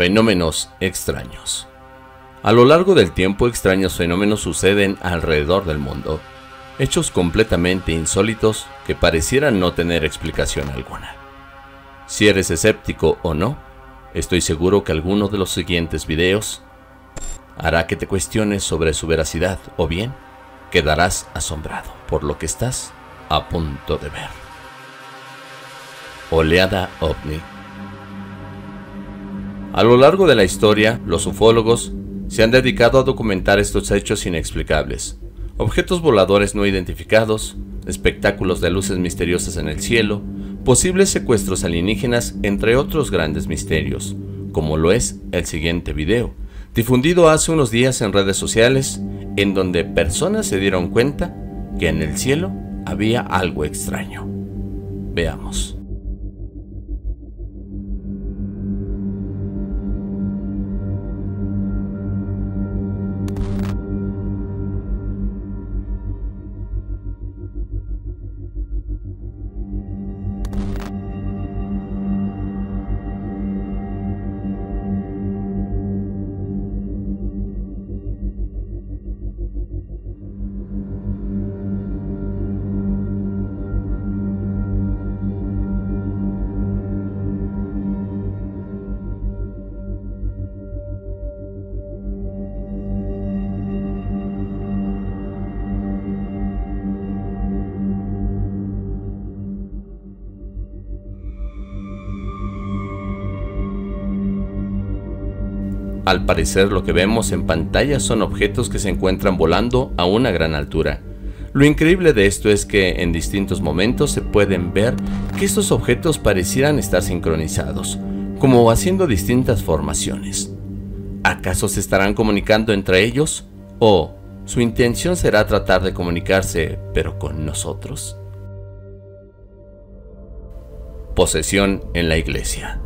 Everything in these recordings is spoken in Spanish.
Fenómenos extraños. A lo largo del tiempo extraños fenómenos suceden alrededor del mundo, hechos completamente insólitos que parecieran no tener explicación alguna. Si eres escéptico o no, estoy seguro que alguno de los siguientes videos hará que te cuestiones sobre su veracidad o bien quedarás asombrado por lo que estás a punto de ver. Oleada ovni a lo largo de la historia, los ufólogos se han dedicado a documentar estos hechos inexplicables. Objetos voladores no identificados, espectáculos de luces misteriosas en el cielo, posibles secuestros alienígenas, entre otros grandes misterios, como lo es el siguiente video, difundido hace unos días en redes sociales, en donde personas se dieron cuenta que en el cielo había algo extraño. Veamos. Al parecer lo que vemos en pantalla son objetos que se encuentran volando a una gran altura. Lo increíble de esto es que en distintos momentos se pueden ver que estos objetos parecieran estar sincronizados, como haciendo distintas formaciones. ¿Acaso se estarán comunicando entre ellos? ¿O su intención será tratar de comunicarse, pero con nosotros? Posesión en la iglesia.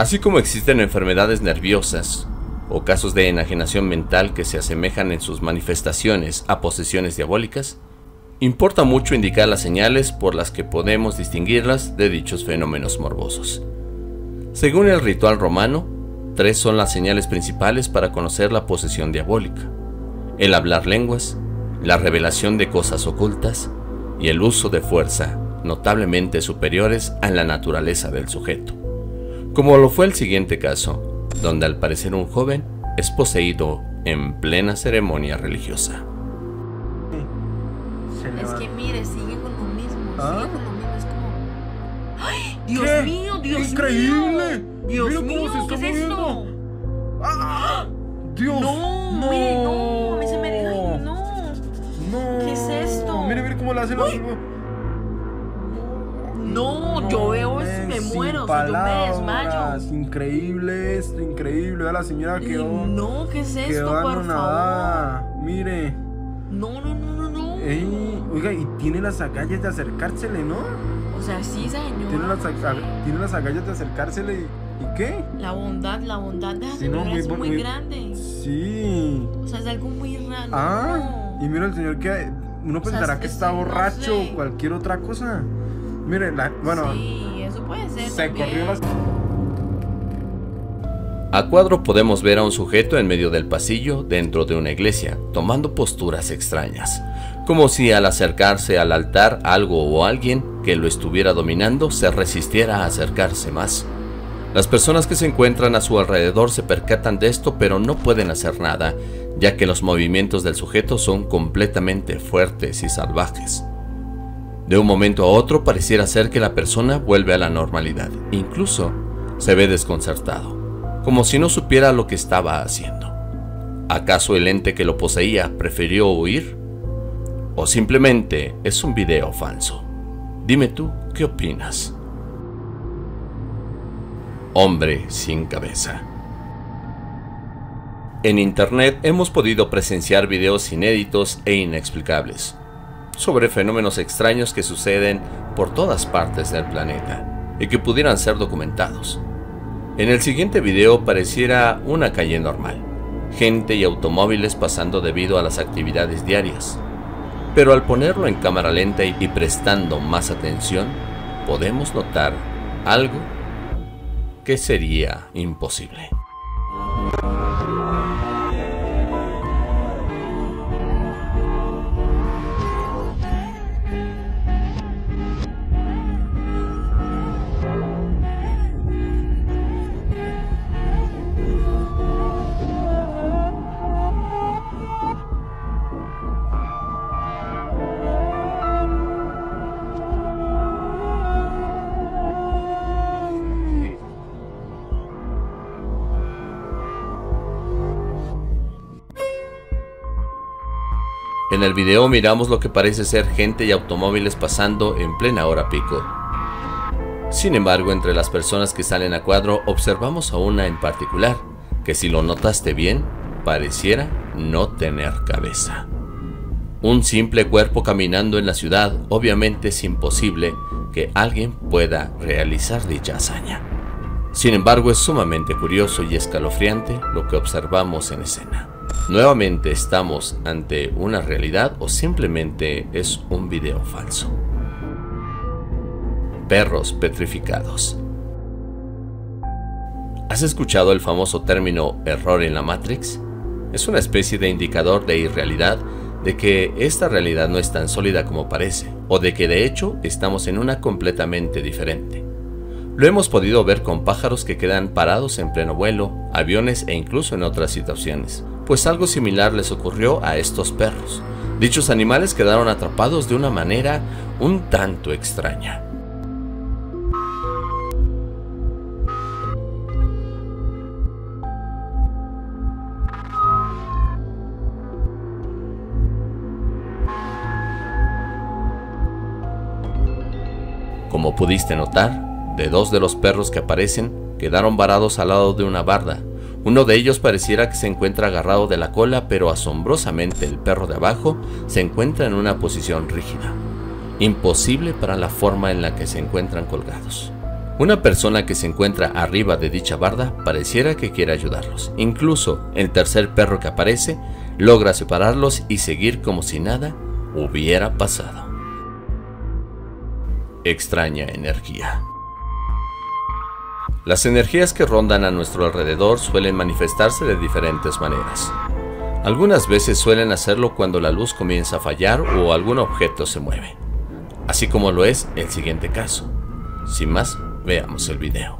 Así como existen enfermedades nerviosas o casos de enajenación mental que se asemejan en sus manifestaciones a posesiones diabólicas, importa mucho indicar las señales por las que podemos distinguirlas de dichos fenómenos morbosos. Según el ritual romano, tres son las señales principales para conocer la posesión diabólica. El hablar lenguas, la revelación de cosas ocultas y el uso de fuerza notablemente superiores a la naturaleza del sujeto como lo fue el siguiente caso, donde al parecer un joven es poseído en plena ceremonia religiosa. Es que mire, sigue con lo mismo, ¿Ah? sigue con lo mismo, es como... ¡Ay! ¡Dios ¿Qué? mío, Dios ¡Increíble! mío! ¡Dios Mira cómo mío! se está ¿Qué es esto? ¡Ah! ¡Dios! No, mire, no, a mí se me dijo, ay, no. No. ¿Qué es esto? Mire, mire cómo le hace la No, yo veo eso y me muero, o sea, yo me palabras. desmayo. Increíble esto, increíble. Vea la señora quedó. No, ¿qué es esto, por favor? Mire. No, no, no, no, no. Ey, oiga, y tiene las agallas de acercársele, ¿no? O sea, sí, señor. Tiene las, tiene las agallas de acercársele. ¿Y, ¿y qué? La bondad, la bondad de esa Sí, no, señora muy es muy, muy- grande. Sí. O sea, es algo muy raro. Ah, y mira el señor que uno O sea, pensará que es- está no borracho sé. o cualquier otra cosa. Mire, la, bueno, Sí, eso puede ser. se también. corrió las. A cuadro podemos ver a un sujeto en medio del pasillo dentro de una iglesia, tomando posturas extrañas, como si al acercarse al altar algo o alguien que lo estuviera dominando se resistiera a acercarse más. Las personas que se encuentran a su alrededor se percatan de esto pero no pueden hacer nada, ya que los movimientos del sujeto son completamente fuertes y salvajes. De un momento a otro pareciera ser que la persona vuelve a la normalidad, incluso se ve desconcertado como si no supiera lo que estaba haciendo. ¿Acaso el ente que lo poseía prefirió huir? ¿O simplemente es un video falso? Dime tú, ¿qué opinas? Hombre sin cabeza. En Internet hemos podido presenciar videos inéditos e inexplicables sobre fenómenos extraños que suceden por todas partes del planeta y que pudieran ser documentados. En el siguiente video pareciera una calle normal, gente y automóviles pasando debido a las actividades diarias. Pero al ponerlo en cámara lenta y prestando más atención, podemos notar algo que sería imposible. En el video miramos lo que parece ser gente y automóviles pasando en plena hora pico. Sin embargo, entre las personas que salen a cuadro observamos a una en particular, que si lo notaste bien, pareciera no tener cabeza. Un simple cuerpo caminando en la ciudad, obviamente es imposible que alguien pueda realizar dicha hazaña. Sin embargo, es sumamente curioso y escalofriante lo que observamos en escena. Nuevamente estamos ante una realidad o simplemente es un video falso. Perros petrificados. ¿Has escuchado el famoso término error en la Matrix? Es una especie de indicador de irrealidad de que esta realidad no es tan sólida como parece, o de que de hecho estamos en una completamente diferente. Lo hemos podido ver con pájaros que quedan parados en pleno vuelo, aviones e incluso en otras situaciones, pues algo similar les ocurrió a estos perros. Dichos animales quedaron atrapados de una manera un tanto extraña. Como pudiste notar, de dos de los perros que aparecen quedaron varados al lado de una barda. Uno de ellos pareciera que se encuentra agarrado de la cola, pero asombrosamente el perro de abajo se encuentra en una posición rígida, imposible para la forma en la que se encuentran colgados. Una persona que se encuentra arriba de dicha barda pareciera que quiere ayudarlos. Incluso el tercer perro que aparece logra separarlos y seguir como si nada hubiera pasado. Extraña energía. Las energías que rondan a nuestro alrededor suelen manifestarse de diferentes maneras. Algunas veces suelen hacerlo cuando la luz comienza a fallar o algún objeto se mueve, así como lo es el siguiente caso. Sin más, veamos el video.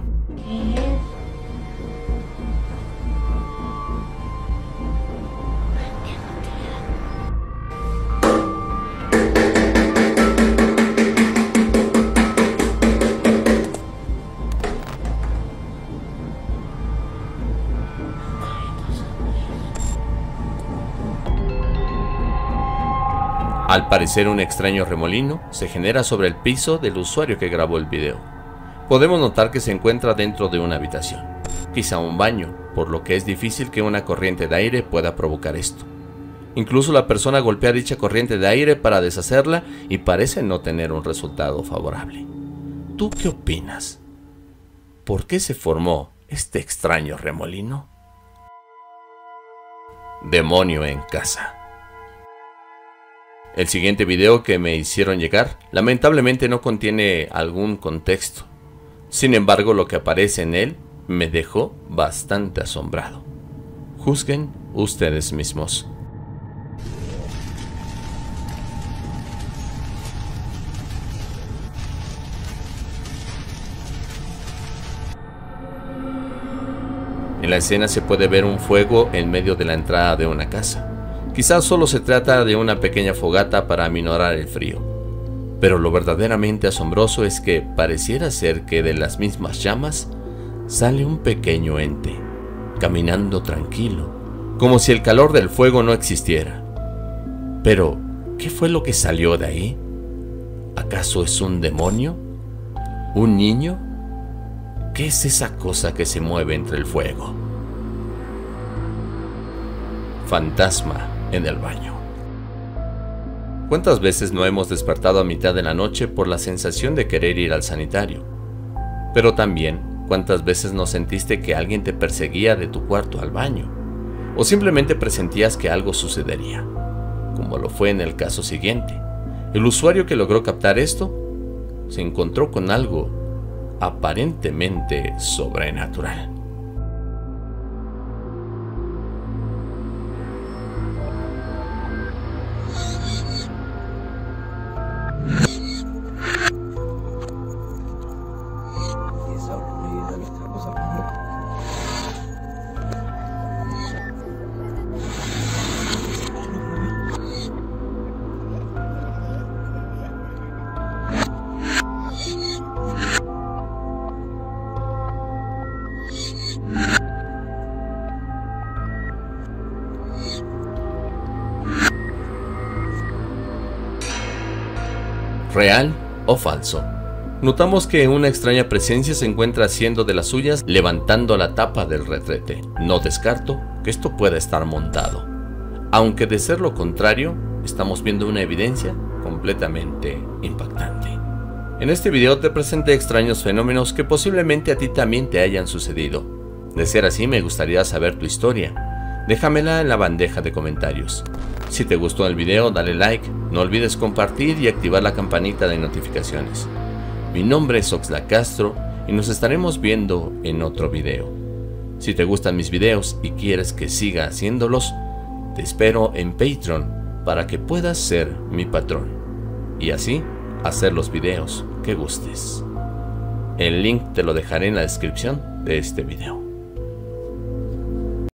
Al parecer un extraño remolino se genera sobre el piso del usuario que grabó el video. Podemos notar que se encuentra dentro de una habitación, quizá un baño, por lo que es difícil que una corriente de aire pueda provocar esto. Incluso la persona golpea dicha corriente de aire para deshacerla y parece no tener un resultado favorable. ¿Tú qué opinas? ¿Por qué se formó este extraño remolino? Demonio en casa. El siguiente video que me hicieron llegar lamentablemente no contiene algún contexto. Sin embargo, lo que aparece en él me dejó bastante asombrado. Juzguen ustedes mismos. En la escena se puede ver un fuego en medio de la entrada de una casa. Quizás solo se trata de una pequeña fogata para aminorar el frío. Pero lo verdaderamente asombroso es que pareciera ser que de las mismas llamas sale un pequeño ente, caminando tranquilo, como si el calor del fuego no existiera. Pero, ¿qué fue lo que salió de ahí? ¿Acaso es un demonio? ¿Un niño? ¿Qué es esa cosa que se mueve entre el fuego? Fantasma en el baño. ¿Cuántas veces no hemos despertado a mitad de la noche por la sensación de querer ir al sanitario? Pero también, ¿cuántas veces no sentiste que alguien te perseguía de tu cuarto al baño? O simplemente presentías que algo sucedería, como lo fue en el caso siguiente. El usuario que logró captar esto se encontró con algo aparentemente sobrenatural. ¿Real o falso? Notamos que una extraña presencia se encuentra haciendo de las suyas levantando la tapa del retrete. No descarto que esto pueda estar montado. Aunque de ser lo contrario, estamos viendo una evidencia completamente impactante. En este video te presenté extraños fenómenos que posiblemente a ti también te hayan sucedido. De ser así me gustaría saber tu historia. Déjamela en la bandeja de comentarios. Si te gustó el video, dale like, no olvides compartir y activar la campanita de notificaciones. Mi nombre es Oxla Castro y nos estaremos viendo en otro video. Si te gustan mis videos y quieres que siga haciéndolos, te espero en Patreon para que puedas ser mi patrón y así hacer los videos que gustes. El link te lo dejaré en la descripción de este video.